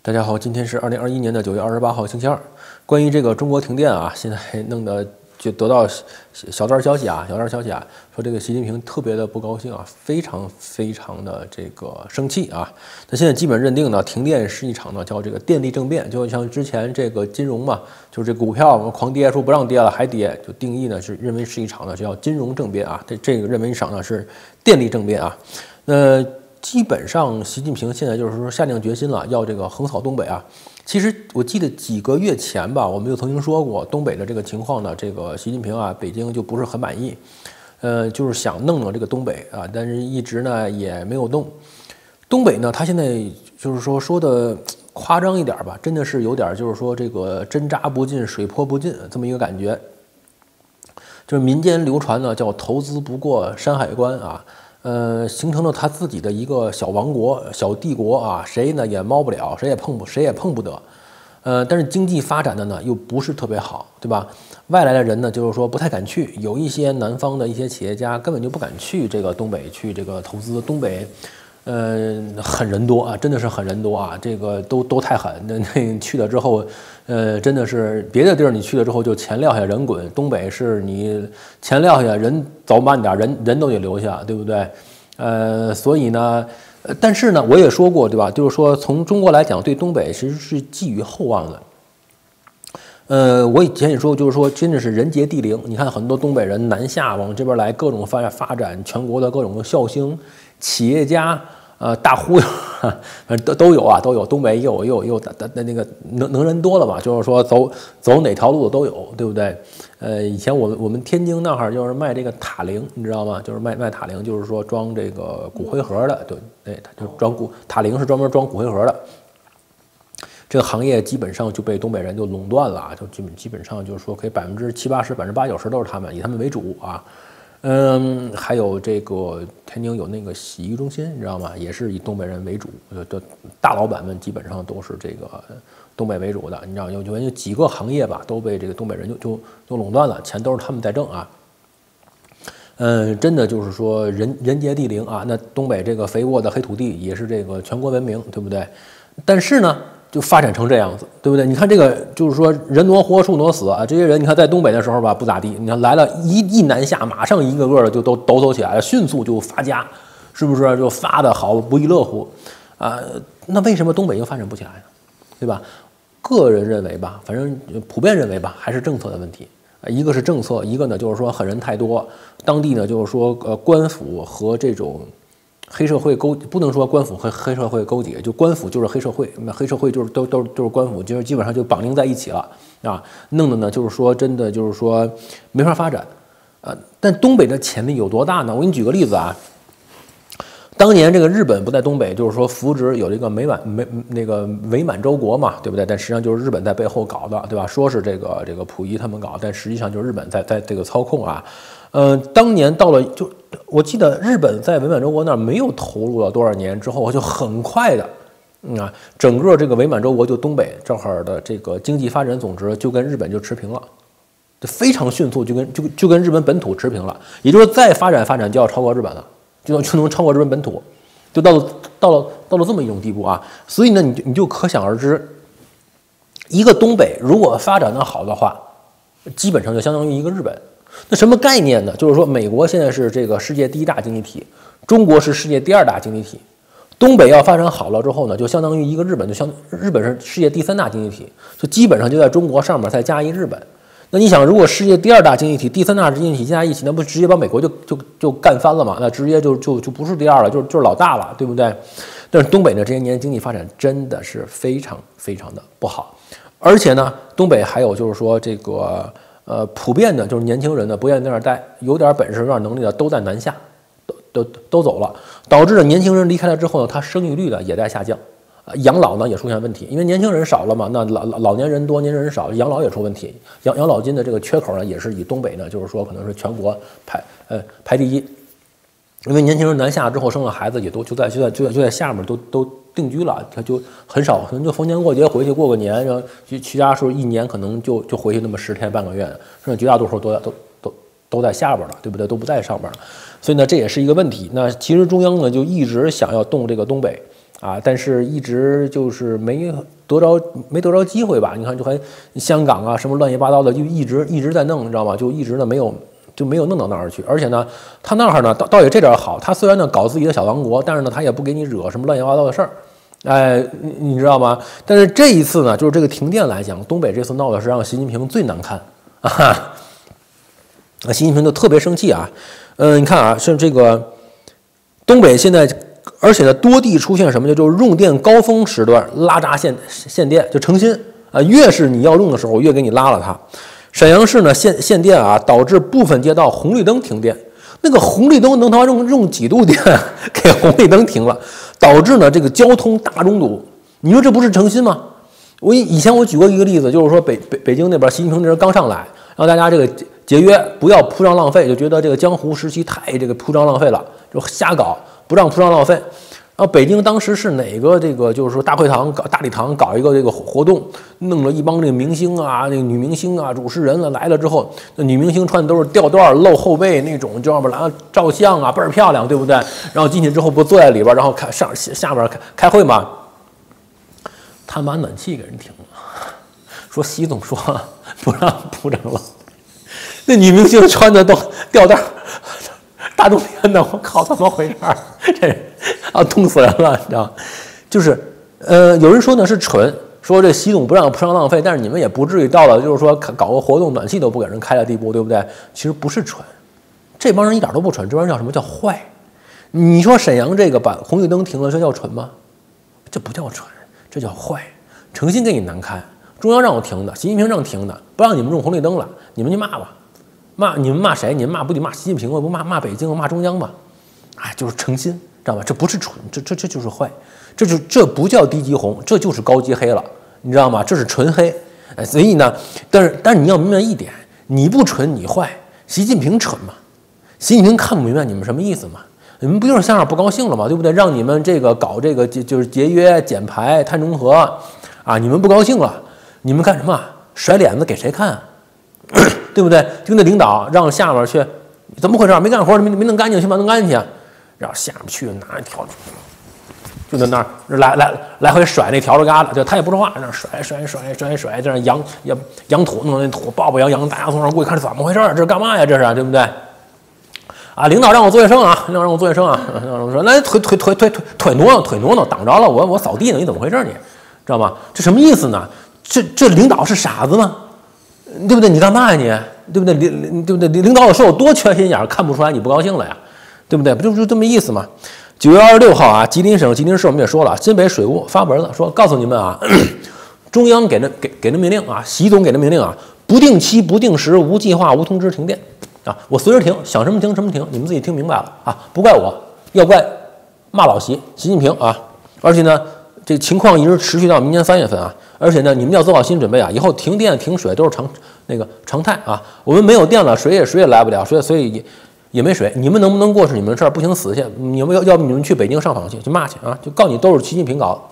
大家好，今天是二零二一年的九月二十八号，星期二。关于这个中国停电啊，现在弄得就得到小小道消息啊，小道消息啊，说这个习近平特别的不高兴啊，非常非常的这个生气啊。他现在基本认定呢，停电是一场呢叫这个电力政变，就像之前这个金融嘛，就是这股票狂跌，说不让跌了还跌，就定义呢是认为是一场呢叫金融政变啊。这这个认为一场呢是电力政变啊。那。基本上，习近平现在就是说下定决心了，要这个横扫东北啊。其实我记得几个月前吧，我们就曾经说过东北的这个情况呢，这个习近平啊，北京就不是很满意，呃，就是想弄弄这个东北啊，但是一直呢也没有动。东北呢，他现在就是说说的夸张一点吧，真的是有点就是说这个针扎不进，水泼不进这么一个感觉。就是民间流传呢，叫投资不过山海关啊。呃，形成了他自己的一个小王国、小帝国啊，谁呢也猫不了，谁也碰不，谁也碰不得。呃，但是经济发展的呢又不是特别好，对吧？外来的人呢，就是说不太敢去，有一些南方的一些企业家根本就不敢去这个东北去这个投资，东北。呃，狠人多啊，真的是狠人多啊，这个都都太狠。那那去了之后，呃，真的是别的地儿你去了之后就钱撂下人滚，东北是你钱撂下人走慢点，人人都得留下，对不对？呃，所以呢，但是呢，我也说过，对吧？就是说从中国来讲，对东北其实是寄予厚望的。呃，我以前也说，就是说真的是人杰地灵。你看很多东北人南下往这边来，各种发发展，全国的各种孝兴企业家。呃，大忽悠，反正都都有啊，都有。东北又又又的的那个能能人多了嘛，就是说走走哪条路的都有，对不对？呃，以前我们我们天津那儿就是卖这个塔铃，你知道吗？就是卖卖塔铃，就是说装这个骨灰盒的，对，对，就装骨塔铃是专门装骨灰盒的。这个行业基本上就被东北人就垄断了，就基本基本上就是说可以百分之七八十、百分之八九十都是他们，以他们为主啊。嗯，还有这个天津有那个洗浴中心，你知道吗？也是以东北人为主，的大老板们基本上都是这个东北为主的。你知道，有有有几个行业吧，都被这个东北人就就就垄断了，钱都是他们在挣啊。嗯，真的就是说人人杰地灵啊，那东北这个肥沃的黑土地也是这个全国闻名，对不对？但是呢。就发展成这样子，对不对？你看这个，就是说人挪活，树挪死啊。这些人，你看在东北的时候吧，不咋地。你看来了一一南下，马上一个个的就都抖擞起来了，迅速就发家，是不是？就发的好不亦乐乎啊？那为什么东北又发展不起来呢？对吧？个人认为吧，反正普遍认为吧，还是政策的问题啊。一个是政策，一个呢就是说狠人太多，当地呢就是说呃官府和这种。黑社会勾不能说官府和黑社会勾结，就官府就是黑社会，那黑社会就是都都都是官府，就是基本上就绑定在一起了啊，弄的呢就是说真的就是说没法发展，呃，但东北的潜力有多大呢？我给你举个例子啊，当年这个日本不在东北，就是说扶植有这个美满美那个伪满洲国嘛，对不对？但实际上就是日本在背后搞的，对吧？说是这个这个溥仪他们搞，但实际上就是日本在在这个操控啊。嗯，当年到了就，我记得日本在伪满洲国那儿没有投入了多少年之后，就很快的，啊，整个这个伪满洲国就东北这儿的这个经济发展总值就跟日本就持平了，就非常迅速，就跟就就跟日本本土持平了。也就是说再发展发展就要超过日本了，就能就能超过日本本土，就到了到了到了这么一种地步啊。所以呢，你你就可想而知，一个东北如果发展的好的话，基本上就相当于一个日本。那什么概念呢？就是说，美国现在是这个世界第一大经济体，中国是世界第二大经济体。东北要发展好了之后呢，就相当于一个日本，就相日本是世界第三大经济体，就基本上就在中国上面再加一日本。那你想，如果世界第二大经济体、第三大经济体加一起，那不直接把美国就就就干翻了嘛？那直接就就就不是第二了，就就是老大了，对不对？但是东北呢，这些年经济发展真的是非常非常的不好，而且呢，东北还有就是说这个。呃，普遍的就是年轻人呢不愿意在那儿待，有点本事、有点能力的都在南下，都都都走了，导致了年轻人离开了之后呢，他生育率呢也在下降，啊，养老呢也出现问题，因为年轻人少了嘛，那老老年人多，年轻人少，养老也出问题，养养老金的这个缺口呢也是以东北呢，就是说可能是全国排呃排第一。因为年轻人南下之后生了孩子，也都就在就在就在就在下面都都定居了，他就很少，可能就逢年过节回去过个年，然后其其他时候一年可能就就回去那么十天半个月，剩下绝大多数都在都都都在下边了，对不对？都不在上边了，所以呢，这也是一个问题。那其实中央呢就一直想要动这个东北，啊，但是一直就是没得着没得着机会吧？你看，就还香港啊什么乱七八糟的，就一直一直在弄，你知道吗？就一直呢没有就没有弄到那儿去。而且呢，他那儿呢倒倒也这点好，他虽然呢搞自己的小王国，但是呢他也不给你惹什么乱七八糟的事儿，哎，你你知道吗？但是这一次呢，就是这个停电来讲，东北这次闹的是让习近平最难看啊。那习近平就特别生气啊，嗯，你看啊，是这个东北现在，而且呢多地出现什么呢？就是用电高峰时段拉闸限限电，就成心啊，越是你要用的时候，越给你拉了它。沈阳市呢限限电啊，导致部分街道红绿灯停电。那个红绿灯能他妈用用几度电 给红绿灯停了，导致呢这个交通大拥堵。你说这不是诚心吗？我以以前我举过一个例子，就是说北北北京那边习近平这人刚上来，让大家这个。节约不要铺张浪费，就觉得这个江湖时期太这个铺张浪费了，就瞎搞，不让铺张浪费。然后北京当时是哪个这个就是说大会堂搞大礼堂搞一个这个活动，弄了一帮这个明星啊，那个女明星啊，主持人了来了之后，那女明星穿的都是吊带露后背那种，就要不然照相啊倍儿漂亮，对不对？然后进去之后不坐在里边，然后开上下边开开会嘛，他把暖气给人停了，说习总说 不让铺张了。那女明星穿的都吊带，大冬天的，我靠，怎么回事儿？这啊，冻死人了，你知道？就是，呃，有人说呢是蠢，说这习总不让铺张浪费，但是你们也不至于到了就是说搞个活动暖气都不给人开的地步，对不对？其实不是蠢，这帮人一点都不蠢，这帮人叫什么叫坏？你说沈阳这个把红绿灯停了，这叫蠢吗？这不叫蠢，这叫坏，诚心给你难堪。中央让我停的，习近平让停的，不让你们用红绿灯了，你们去骂吧。骂你们骂谁？你们骂不得骂习近平吗？不骂骂北京吗？骂中央吗？哎，就是诚心，知道吧？这不是蠢，这这这就是坏，这就这不叫低级红，这就是高级黑了，你知道吗？这是纯黑。哎，所以呢，但是但是你要明白一点，你不蠢你坏，习近平蠢嘛？习近平看不明白你们什么意思嘛？你们不就是向上不高兴了吗？对不对？让你们这个搞这个就就是节约减排碳中和啊，你们不高兴了，你们干什么？甩脸子给谁看？对不对？就那领导让下面去，怎么回事？没干活，没没弄干净，先把弄干净去。然后下面去拿笤帚，就在那儿来来来回甩那笤帚疙瘩，就他也不说话，那甩甩甩甩甩，在那扬扬扬土，弄那土抱抱扬扬，大家从那过去看，怎么回事？这是干嘛呀？这是对不对？啊，领导让我做卫生啊，领导让我做卫生啊。我说来腿腿腿腿腿腿挪，腿挪挪，挡着了，我我扫地呢，你怎么回事？你知道吗？这什么意思呢？这这领导是傻子吗？对不对？你干嘛呀你？对不对？领对不对？领导有时候多缺心眼儿，看不出来你不高兴了呀？对不对？不就是这么意思吗？九月二十六号啊，吉林省吉林市我们也说了，新北水务发文了，说告诉你们啊，中央给的给给的命令啊，习总给的命令啊，不定期、不定时、无计划、无通知停电啊，我随时停，想什么停什么停，你们自己听明白了啊，不怪我，要怪骂老习习近平啊，而且呢，这情况一直持续到明年三月份啊。而且呢，你们要做好心理准备啊！以后停电停水都是常那个常态啊。我们没有电了，水也水也来不了，所以所以也也没水。你们能不能过是你们的事儿，不行死去。你们要要不你们去北京上访去，去骂去啊！就告你都是习近平搞。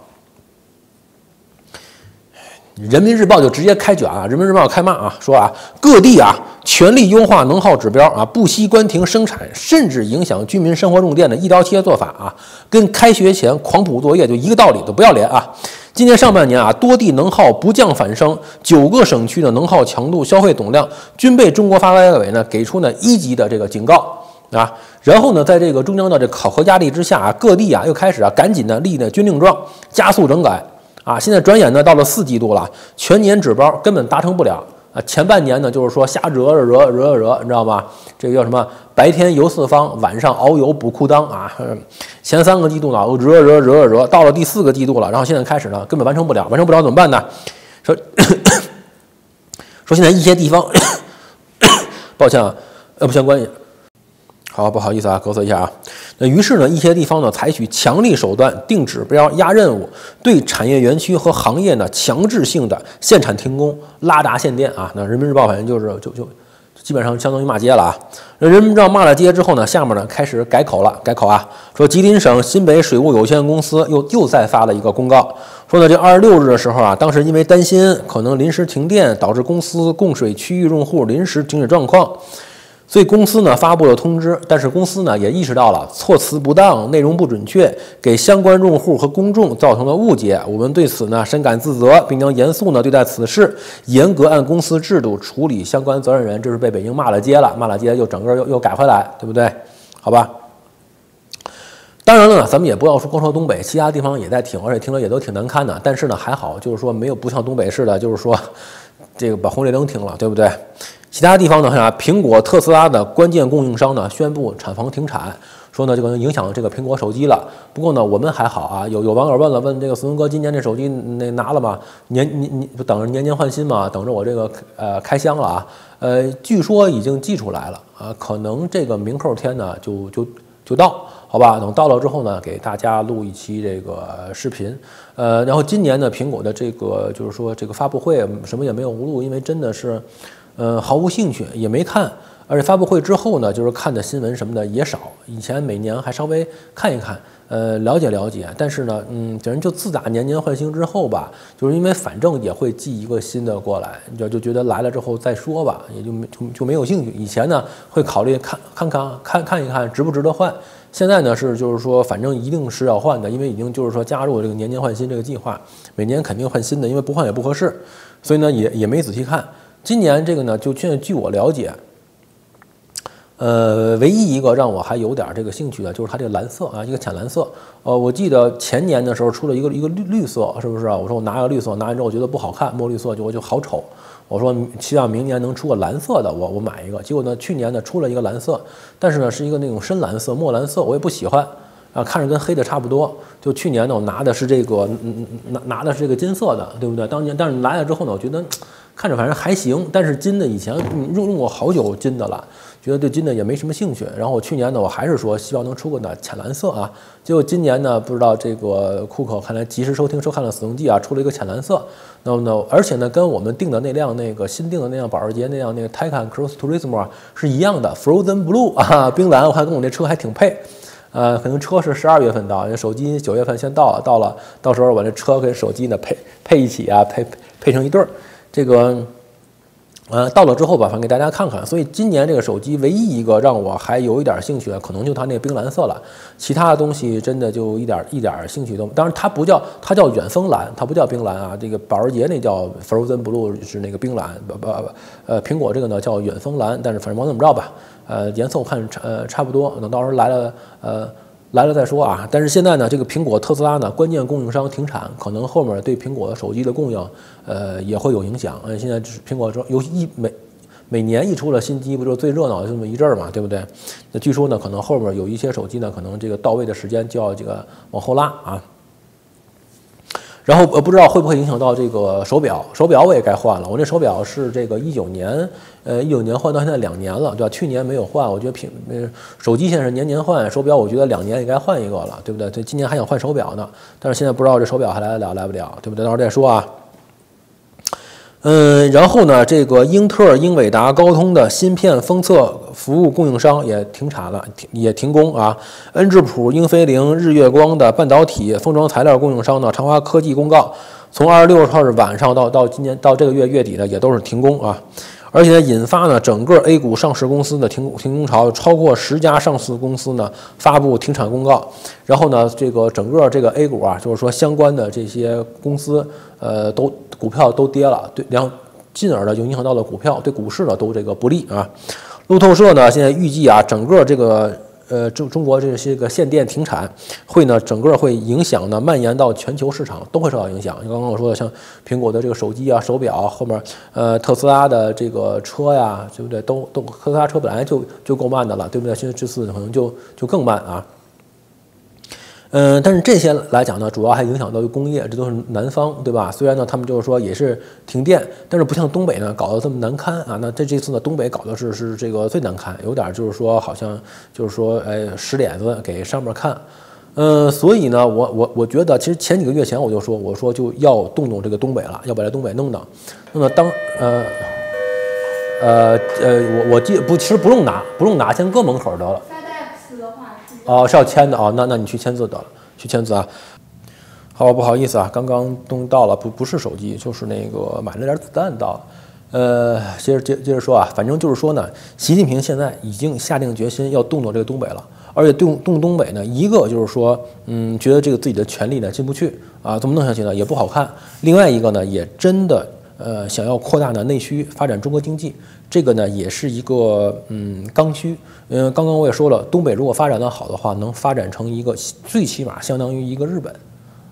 人民日报就直接开卷啊！人民日报开骂啊，说啊，各地啊全力优化能耗指标啊，不惜关停生产，甚至影响居民生活用电的一刀切做法啊，跟开学前狂补作业就一个道理，都不要脸啊！今年上半年啊，多地能耗不降反升，九个省区的能耗强度、消费总量均被中国发改委呢给出呢一级的这个警告啊。然后呢，在这个中央的这考核压力之下啊，各地啊又开始啊赶紧的立呢军令状，加速整改。啊，现在转眼呢到了四季度了，全年指标根本达成不了啊。前半年呢就是说瞎惹惹惹惹惹，你知道吧？这个叫什么？白天游四方，晚上遨游补裤裆啊。前三个季度呢惹惹惹惹惹，到了第四个季度了，然后现在开始呢根本完成不了，完成不了怎么办呢？说 说现在一些地方 抱歉啊，呃不相关系。好，不好意思啊，咳嗽一下啊。那于是呢，一些地方呢采取强力手段，定指标、压任务，对产业园区和行业呢强制性的限产停工、拉闸限电啊。那人民日报反正就是就就基本上相当于骂街了啊。那人民日报骂了街之后呢，下面呢开始改口了，改口啊，说吉林省新北水务有限公司又又再发了一个公告，说呢这二十六日的时候啊，当时因为担心可能临时停电导致公司供水区域用户临时停止状况。所以公司呢发布了通知，但是公司呢也意识到了措辞不当、内容不准确，给相关用户和公众造成了误解。我们对此呢深感自责，并将严肃呢对待此事，严格按公司制度处理相关责任人。这是被北京骂了街了，骂了街又整个又又改回来，对不对？好吧。当然了，咱们也不要说光说东北，其他地方也在停，而且听了也都挺难堪的。但是呢还好，就是说没有不像东北似的，就是说这个把红绿灯停了，对不对？其他地方呢？看苹果、特斯拉的关键供应商呢宣布产房停产，说呢这个影响这个苹果手机了。不过呢，我们还好啊。有有网友问了，问这个孙哥，今年这手机那拿了吗？年你你不等着年年换新吗？等着我这个呃开箱了啊。呃，据说已经寄出来了啊，可能这个明后天呢就就就到，好吧？等到了之后呢，给大家录一期这个视频。呃，然后今年呢，苹果的这个就是说这个发布会什么也没有录，因为真的是。呃，毫无兴趣，也没看。而且发布会之后呢，就是看的新闻什么的也少。以前每年还稍微看一看，呃，了解了解。但是呢，嗯，反正就自打年年换新之后吧，就是因为反正也会寄一个新的过来，就就觉得来了之后再说吧，也就没就就没有兴趣。以前呢，会考虑看看看看看一看值不值得换。现在呢是就是说，反正一定是要换的，因为已经就是说加入这个年年换新这个计划，每年肯定换新的，因为不换也不合适。所以呢，也也没仔细看。今年这个呢，就现据我了解，呃，唯一一个让我还有点这个兴趣的，就是它这个蓝色啊，一个浅蓝色。呃，我记得前年的时候出了一个一个绿绿色，是不是啊？我说我拿个绿色，拿完之后我觉得不好看，墨绿色就我就好丑。我说希望明年能出个蓝色的，我我买一个。结果呢，去年呢出了一个蓝色，但是呢是一个那种深蓝色、墨蓝色，我也不喜欢啊，看着跟黑的差不多。就去年呢，我拿的是这个，嗯拿拿的是这个金色的，对不对？当年但是来了之后呢，我觉得。看着反正还行，但是金的以前用用过好久金的了，觉得对金的也没什么兴趣。然后我去年呢，我还是说希望能出个呢浅蓝色啊。结果今年呢，不知道这个库克看来及时收听收看了《死亡记》啊，出了一个浅蓝色。那么呢，而且呢，跟我们订的那辆那个新订的那辆保时捷那辆那个 Taycan Cross Turismo 是一样的，Frozen Blue 啊，冰蓝。我看跟我那车还挺配。呃，可能车是十二月份到，手机九月份先到了，到了，到时候我这车跟手机呢配配一起啊，配配成一对儿。这个，呃，到了之后吧，反正给大家看看。所以今年这个手机唯一一个让我还有一点兴趣的，可能就它那个冰蓝色了。其他的东西真的就一点一点兴趣都。当然它不叫它叫远峰蓝，它不叫冰蓝啊。这个保时捷那叫 Frozen Blue 是那个冰蓝，不不不呃，苹果这个呢叫远峰蓝。但是反正往怎么着吧，呃，颜色我看差呃差不多。等到时候来了呃。来了再说啊！但是现在呢，这个苹果、特斯拉呢，关键供应商停产，可能后面对苹果手机的供应，呃，也会有影响。嗯，现在苹果说，有一每每年一出了新机，不就最热闹的这么一阵儿嘛，对不对？那据说呢，可能后面有一些手机呢，可能这个到位的时间就要这个往后拉啊。然后呃，不知道会不会影响到这个手表？手表我也该换了。我这手表是这个一九年，呃，一九年换到现在两年了，对吧？去年没有换，我觉得平呃，手机现在是年年换，手表我觉得两年也该换一个了，对不对？对，今年还想换手表呢，但是现在不知道这手表还来得了来不了，对不对？到时候再说啊。嗯，然后呢，这个英特尔、英伟达、高通的芯片封测服务供应商也停产了，停也停工啊。恩智浦、英飞凌、日月光的半导体封装材料供应商呢，长华科技公告，从二十六号的晚上到到今年到这个月月底呢，也都是停工啊。而且呢，引发呢整个 A 股上市公司的停停工潮，超过十家上市公司呢发布停产公告。然后呢，这个整个这个 A 股啊，就是说相关的这些公司，呃，都股票都跌了，对，然后进而呢就影响到了股票，对股市呢都这个不利啊。路透社呢现在预计啊，整个这个。呃，中中国这些个限电停产会呢，整个会影响呢，蔓延到全球市场都会受到影响。就刚刚我说的，像苹果的这个手机啊、手表，后面呃特斯拉的这个车呀，对不对？都都特斯拉车本来就就够慢的了，对不对？现在这次可能就就更慢啊。嗯，但是这些来讲呢，主要还影响到工业，这都是南方，对吧？虽然呢，他们就是说也是停电，但是不像东北呢搞得这么难堪啊。那这这次呢，东北搞的是是这个最难堪，有点就是说好像就是说，哎，使脸子给上面看。嗯，所以呢，我我我觉得，其实前几个月前我就说，我说就要动动这个东北了，要把这东北弄弄。那么当呃呃呃，我我记不，其实不用拿，不用拿，先搁门口得了。哦，是要签的啊，那那你去签字得了，去签字啊。好，不好意思啊，刚刚东到了，不不是手机，就是那个买了点子弹到了。呃，接着接接着说啊，反正就是说呢，习近平现在已经下定决心要动动这个东北了，而且动动东北呢，一个就是说，嗯，觉得这个自己的权力呢进不去啊，这么弄下去呢也不好看；另外一个呢，也真的呃想要扩大呢内需，发展中国经济，这个呢也是一个嗯刚需。嗯，刚刚我也说了，东北如果发展的好的话，能发展成一个最起码相当于一个日本。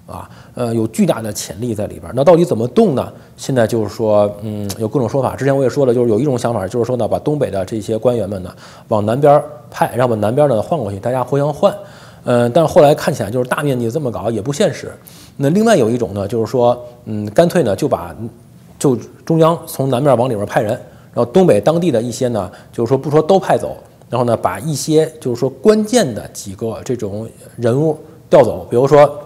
啊，呃，有巨大的潜力在里边。那到底怎么动呢？现在就是说，嗯，有各种说法。之前我也说了，就是有一种想法，就是说呢，把东北的这些官员们呢往南边派，让把南边呢换过去，大家互相换。嗯，但是后来看起来就是大面积这么搞也不现实。那另外有一种呢，就是说，嗯，干脆呢就把就中央从南面往里面派人，然后东北当地的一些呢，就是说不说都派走，然后呢把一些就是说关键的几个这种人物调走，比如说。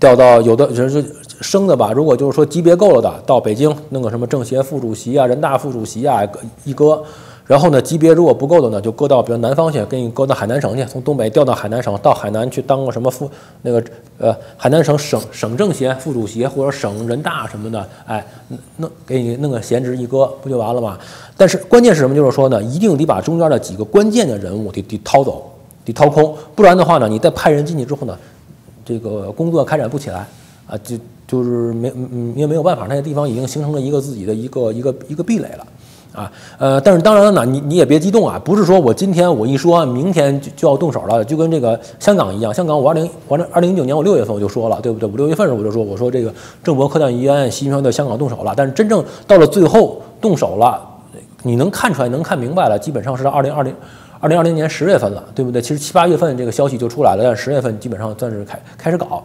调到有的就是升的吧，如果就是说级别够了的，到北京弄个什么政协副主席啊、人大副主席啊，一哥。然后呢，级别如果不够的呢，就搁到比如南方去，给你搁到海南省去，从东北调到海南省，到海南去当个什么副那个呃海南省省省政协副主席或者省人大什么的，哎，弄给你弄个闲职一搁，不就完了吗？但是关键是什么？就是说呢，一定得把中间的几个关键的人物得得掏走，得掏空，不然的话呢，你再派人进去之后呢？这个工作开展不起来啊，就就是没嗯，因为没有办法，那些地方已经形成了一个自己的一个一个一个壁垒了啊。呃，但是当然了呢，你你也别激动啊，不是说我今天我一说，明天就就要动手了，就跟这个香港一样。香港我二零我二二零一九年我六月份我就说了，对不对？五六月份时候我就说，我说这个郑伯克段医院习近平对香港动手了。但是真正到了最后动手了，你能看出来，能看明白了，基本上是二零二零。二零二零年十月份了，对不对？其实七八月份这个消息就出来了，但十月份基本上算是开开始搞。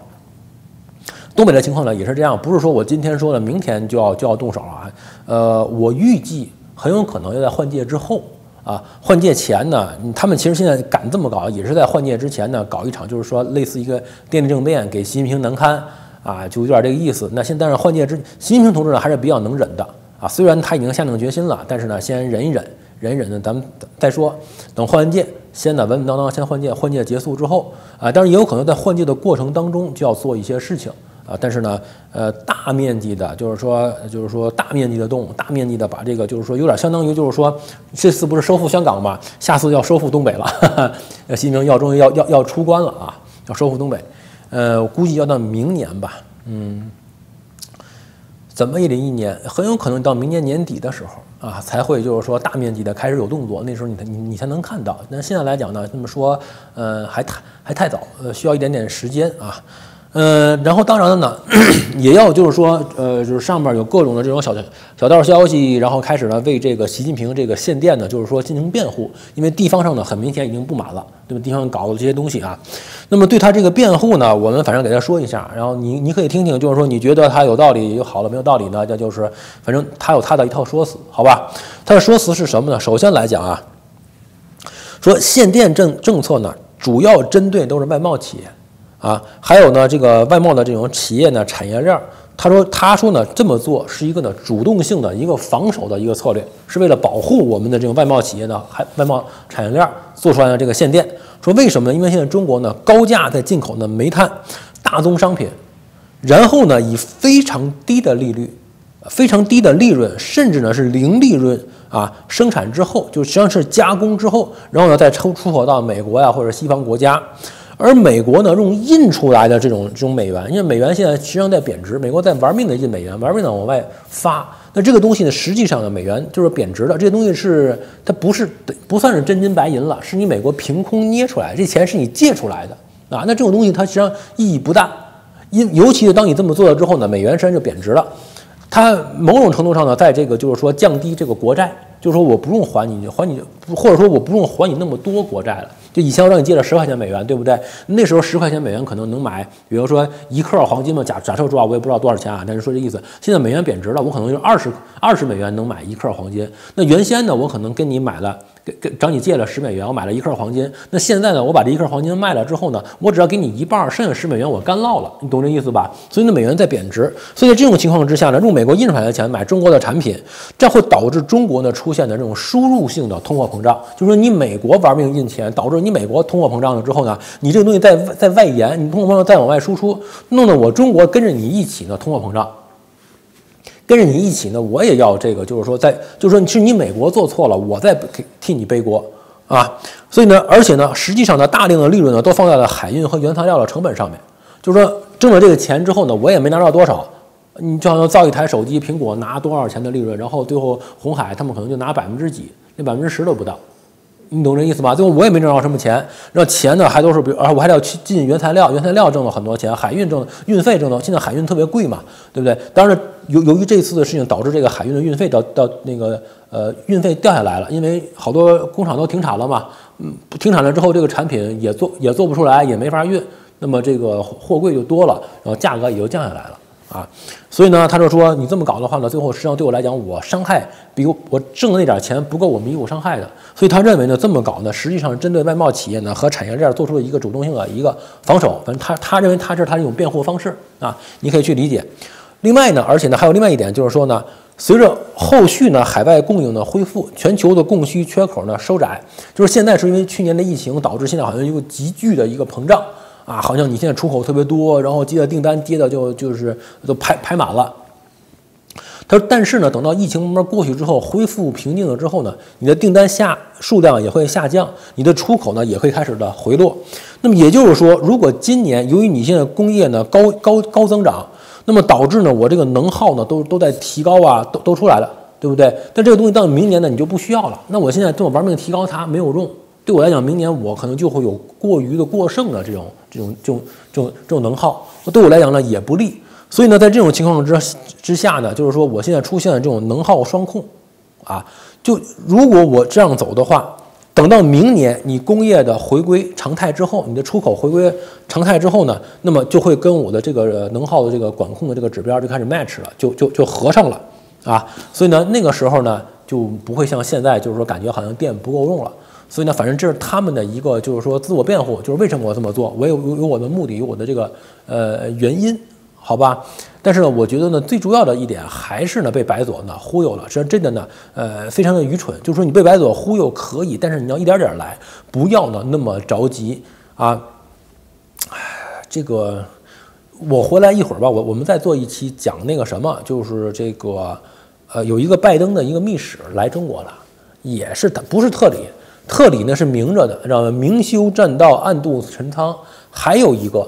东北的情况呢也是这样，不是说我今天说了，明天就要就要动手了啊。呃，我预计很有可能要在换届之后啊，换届前呢，他们其实现在敢这么搞，也是在换届之前呢搞一场，就是说类似一个电力政变，给习近平难堪啊，就有点这个意思。那现在是换届之，习近平同志呢还是比较能忍的啊，虽然他已经下定决心了，但是呢先忍一忍。忍一忍呢，咱们再说。等换完届，先呢稳稳当当先换届。换届结束之后啊，当然也有可能在换届的过程当中就要做一些事情啊。但是呢，呃，大面积的，就是说，就是说大面积的动，大面积的把这个，就是说有点相当于，就是说这次不是收复香港嘛，下次要收复东北了。习近平要终于要要要出关了啊，要收复东北。呃，估计要到明年吧，嗯。怎么也得一年，很有可能到明年年底的时候啊，才会就是说大面积的开始有动作，那时候你你你才能看到。那现在来讲呢，这么说，呃，还太还太早，呃，需要一点点时间啊。嗯，然后当然了呢，也要就是说，呃，就是上面有各种的这种小小道消息，然后开始呢为这个习近平这个限电呢，就是说进行辩护，因为地方上呢很明显已经不满了，对吧？地方搞的这些东西啊，那么对他这个辩护呢，我们反正给他说一下，然后你你可以听听，就是说你觉得他有道理就好了没有道理呢？这就是反正他有他的一套说辞，好吧？他的说辞是什么呢？首先来讲啊，说限电政政策呢，主要针对都是外贸企业。啊，还有呢，这个外贸的这种企业呢，产业链儿，他说，他说呢，这么做是一个呢主动性的一个防守的一个策略，是为了保护我们的这种外贸企业呢，还外贸产业链儿做出来的这个限电。说为什么呢？因为现在中国呢高价在进口的煤炭、大宗商品，然后呢以非常低的利率、非常低的利润，甚至呢是零利润啊生产之后，就实际上是加工之后，然后呢再出出口到美国呀或者西方国家。而美国呢，用印出来的这种这种美元，因为美元现在实际上在贬值，美国在玩命的印美元，玩命的往外发。那这个东西呢，实际上呢，美元就是贬值的。这些东西是它不是不算是真金白银了，是你美国凭空捏出来，这钱是你借出来的啊。那这种东西它实际上意义不大，因尤其是当你这么做了之后呢，美元实际上就贬值了。它某种程度上呢，在这个就是说降低这个国债，就是说我不用还你还你，或者说我不用还你那么多国债了。就以前我让你借了十块钱美元，对不对？那时候十块钱美元可能能买，比如说一克黄金嘛。假假设说啊，我也不知道多少钱啊，但是说这意思。现在美元贬值了，我可能就二十二十美元能买一克黄金。那原先呢，我可能跟你买了。给给找你借了十美元，我买了一克黄金。那现在呢，我把这一克黄金卖了之后呢，我只要给你一半，剩下十美元我干捞了。你懂这意思吧？所以呢，美元在贬值。所以在这种情况之下呢，用美国印出来的钱买中国的产品，这样会导致中国呢出现的这种输入性的通货膨胀。就是说，你美国玩命印钱，导致你美国通货膨胀了之后呢，你这个东西在在外延，你通货膨胀再往外输出，弄得我中国跟着你一起呢通货膨胀。跟着你一起呢，我也要这个，就是说在，就是说是你美国做错了，我再替你背锅啊。所以呢，而且呢，实际上呢，大量的利润呢都放在了海运和原材料的成本上面。就是说挣了这个钱之后呢，我也没拿到多少。你就好像造一台手机，苹果拿多少钱的利润，然后最后红海他们可能就拿百分之几，那百分之十都不到。你懂这意思吧？最后我也没挣到什么钱，那钱呢还都是比如，而我还得要去进原材料，原材料挣了很多钱，海运挣运费挣到，现在海运特别贵嘛，对不对？当然，由由于这次的事情导致这个海运的运费到到那个呃运费掉下来了，因为好多工厂都停产了嘛，嗯，停产了之后这个产品也做也做不出来，也没法运，那么这个货柜就多了，然后价格也就降下来了。啊，所以呢，他就说你这么搞的话呢，最后实际上对我来讲，我伤害比我我挣的那点钱不够我弥补伤害的。所以他认为呢，这么搞呢，实际上针对外贸企业呢和产业链做出了一个主动性的一个防守。反正他他认为他是他一种辩护方式啊，你可以去理解。另外呢，而且呢还有另外一点就是说呢，随着后续呢海外供应的恢复，全球的供需缺口呢收窄，就是现在是因为去年的疫情导致现在好像一个急剧的一个膨胀。啊，好像你现在出口特别多，然后接的订单接的就就是都排排满了。他说，但是呢，等到疫情慢慢过去之后，恢复平静了之后呢，你的订单下数量也会下降，你的出口呢也会开始的回落。那么也就是说，如果今年由于你现在工业呢高高高增长，那么导致呢我这个能耗呢都都在提高啊，都都出来了，对不对？但这个东西到明年呢你就不需要了。那我现在这么玩命提高它没有用。对我来讲，明年我可能就会有过于的过剩的这种这种这种这种这种能耗，对我来讲呢也不利。所以呢，在这种情况之之下呢，就是说我现在出现了这种能耗双控，啊，就如果我这样走的话，等到明年你工业的回归常态之后，你的出口回归常态之后呢，那么就会跟我的这个能耗的这个管控的这个指标就开始 match 了，就就就合上了，啊，所以呢，那个时候呢就不会像现在就是说感觉好像电不够用了。所以呢，反正这是他们的一个，就是说自我辩护，就是为什么我这么做，我有有我的目的，有我的这个呃原因，好吧？但是呢，我觉得呢，最主要的一点还是呢，被白左呢忽悠了。实际上，真的呢，呃，非常的愚蠢。就是说，你被白左忽悠可以，但是你要一点点来，不要呢那么着急啊。这个我回来一会儿吧，我我们再做一期讲那个什么，就是这个呃，有一个拜登的一个密使来中国了，也是他不是特里。特里呢是明着的，知道吗？明修栈道，暗度陈仓。还有一个，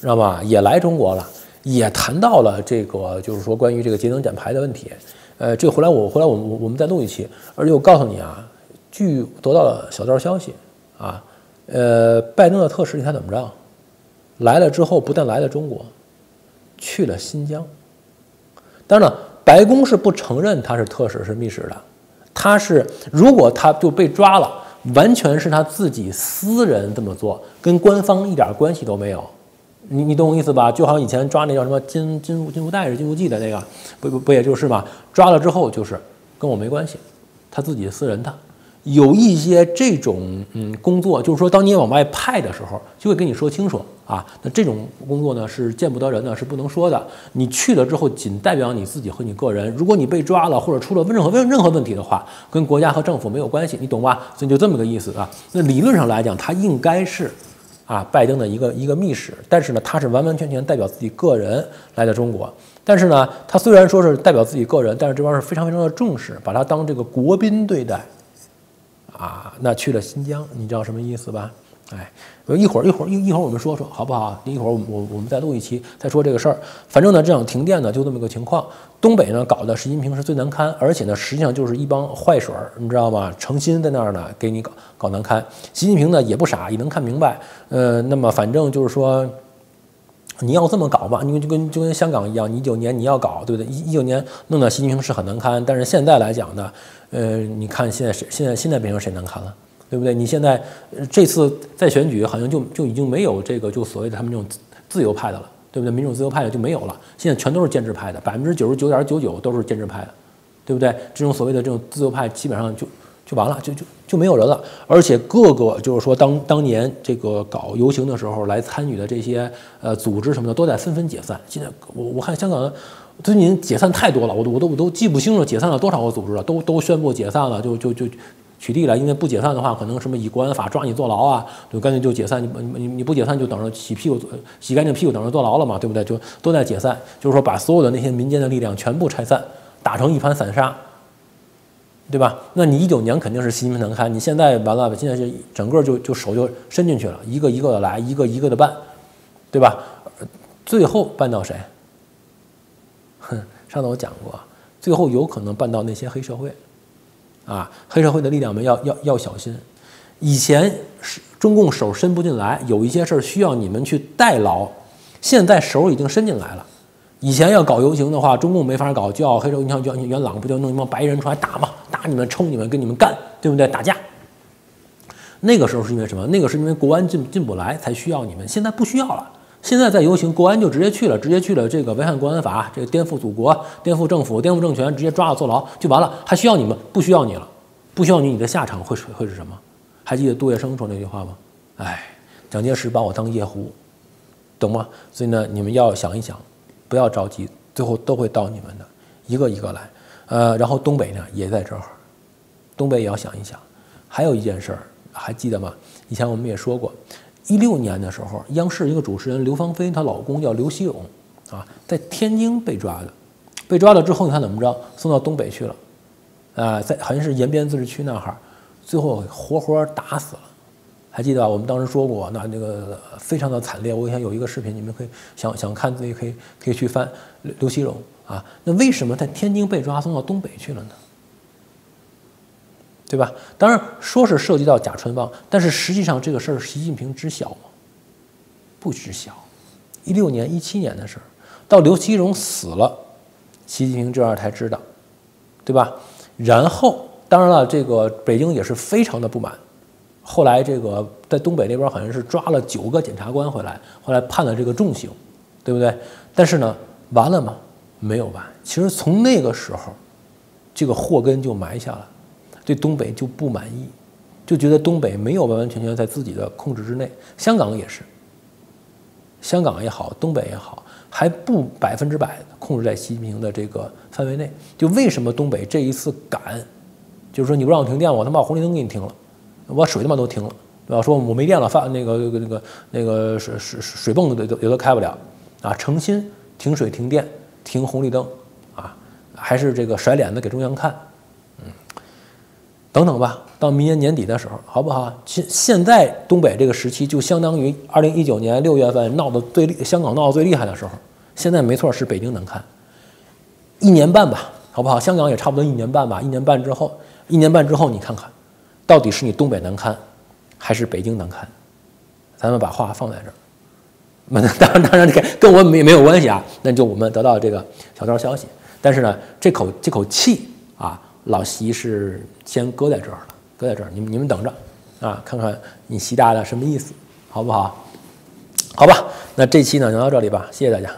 知道吧？也来中国了，也谈到了这个，就是说关于这个节能减排的问题。呃，这个回来我回来我们我们再录一期。而且我告诉你啊，据得到了小道消息啊，呃，拜登的特使你猜怎么着？来了之后不但来了中国，去了新疆。当然了，白宫是不承认他是特使是密使的。他是，如果他就被抓了，完全是他自己私人这么做，跟官方一点关系都没有。你你懂我意思吧？就好像以前抓那叫什么金金金福袋是金福记的那个，不不不也就是嘛？抓了之后就是跟我没关系，他自己私人的。有一些这种嗯工作，就是说，当你往外派的时候，就会跟你说清楚啊。那这种工作呢，是见不得人的，是不能说的。你去了之后，仅代表你自己和你个人。如果你被抓了，或者出了任何任任何问题的话，跟国家和政府没有关系，你懂吧？所以就这么个意思啊。那理论上来讲，他应该是啊拜登的一个一个密使，但是呢，他是完完全全代表自己个人来的中国。但是呢，他虽然说是代表自己个人，但是这边是非常非常的重视，把他当这个国宾对待。啊，那去了新疆，你知道什么意思吧？哎，一会儿一会儿一一会儿我们说说好不好？一会儿我我我们再录一期再说这个事儿。反正呢，这场停电呢就这么个情况。东北呢搞的习近平是最难堪，而且呢实际上就是一帮坏水儿，你知道吗？诚心在那儿呢给你搞搞难堪。习近平呢也不傻，也能看明白。呃，那么反正就是说。你要这么搞吧，你就跟就跟香港一样，一九年你要搞，对不对？一一九年弄到习近平是很难堪，但是现在来讲呢，呃，你看现在谁现在现在变成谁难堪了，对不对？你现在这次再选举，好像就就已经没有这个就所谓的他们这种自由派的了，对不对？民主自由派的就没有了，现在全都是建制派的，百分之九十九点九九都是建制派的，对不对？这种所谓的这种自由派基本上就。就完了，就就就没有人了。而且各个就是说，当当年这个搞游行的时候来参与的这些呃组织什么的，都在纷纷解散。现在我我看香港最近解散太多了，我都我都我都记不清楚解散了多少个组织了，都都宣布解散了，就就就取缔了，因为不解散的话，可能什么以国安法抓你坐牢啊，就干脆就解散。你你你不解散，就等着洗屁股，洗干净屁股等着坐牢了嘛，对不对？就都在解散，就是说把所有的那些民间的力量全部拆散，打成一盘散沙，对吧？那你一九年肯定是习近平能开，你现在完了，现在就整个就就手就伸进去了，一个一个的来，一个一个的办，对吧？最后办到谁？哼，上次我讲过，最后有可能办到那些黑社会。啊，黑社会的力量们要要要小心。以前是中共手伸不进来，有一些事儿需要你们去代劳，现在手已经伸进来了。以前要搞游行的话，中共没法搞，就要黑社。你像元元朗不就弄一帮白人出来打吗？打你们，抽你们，跟你们干，对不对？打架。那个时候是因为什么？那个是因为国安进进不来才需要你们，现在不需要了。现在在游行，国安就直接去了，直接去了这个违反国安法，这个颠覆祖国、颠覆政府、颠覆政权，直接抓了坐牢就完了，还需要你们？不需要你了，不需要你，你的下场会会是什么？还记得杜月笙说那句话吗？哎，蒋介石把我当夜壶，懂吗？所以呢，你们要想一想，不要着急，最后都会到你们的，一个一个来。呃，然后东北呢也在这儿，东北也要想一想。还有一件事儿，还记得吗？以前我们也说过。一六年的时候，央视一个主持人刘芳菲，她老公叫刘希荣，啊，在天津被抓的，被抓了之后，你看怎么着？送到东北去了，啊，在好像是延边自治区那哈儿，最后活活打死了，还记得吧？我们当时说过，那那个非常的惨烈。我以前有一个视频，你们可以想想看，自己可以可以去翻刘刘锡荣啊。那为什么在天津被抓，送到东北去了呢？对吧？当然说是涉及到假传帮，但是实际上这个事儿习近平知晓吗？不知晓。一六年、一七年的事儿，到刘锡荣死了，习近平这样才知道，对吧？然后，当然了，这个北京也是非常的不满。后来这个在东北那边好像是抓了九个检察官回来，后来判了这个重刑，对不对？但是呢，完了吗？没有完。其实从那个时候，这个祸根就埋下了。对东北就不满意，就觉得东北没有完完全全在自己的控制之内。香港也是，香港也好，东北也好，还不百分之百控制在习近平的这个范围内。就为什么东北这一次敢，就是说你不让我停电，我他妈把红绿灯给你停了，我水他妈都停了，对吧？说我没电了，发那个那个那个那个水水水泵都都都开不了啊！诚心停水停电停红绿灯啊，还是这个甩脸子给中央看。等等吧，到明年年底的时候，好不好？现现在东北这个时期就相当于二零一九年六月份闹得最厉，香港闹得最厉害的时候。现在没错，是北京难堪，一年半吧，好不好？香港也差不多一年半吧。一年半之后，一年半之后你看看，到底是你东北难堪，还是北京难堪？咱们把话放在这儿。那当然，当然，这个跟我没没有关系啊。那就我们得到这个小道消息，但是呢，这口这口气。老习是先搁在这儿了，搁在这儿，你们你们等着，啊，看看你习大大什么意思，好不好？好吧，那这期呢就到这里吧，谢谢大家。